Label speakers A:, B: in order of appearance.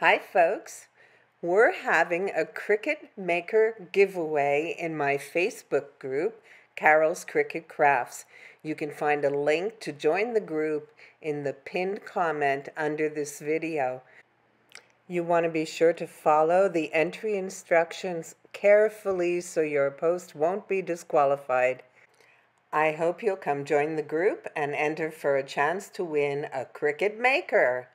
A: Hi, folks. We're having a Cricut Maker giveaway in my Facebook group, Carole's Cricut Crafts. You can find a link to join the group in the pinned comment under this video. You want to be sure to follow the entry instructions carefully so your post won't be disqualified. I hope you'll come join the group and enter for a chance to win a Cricut Maker.